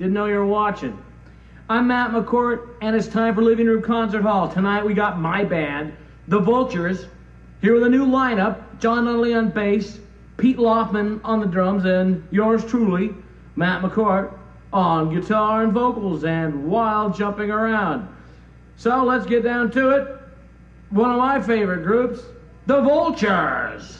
Didn't know you were watching. I'm Matt McCourt, and it's time for Living Room Concert Hall. Tonight we got my band, The Vultures, here with a new lineup John Nunnally on bass, Pete Loffman on the drums, and yours truly, Matt McCourt, on guitar and vocals and wild jumping around. So let's get down to it. One of my favorite groups, The Vultures.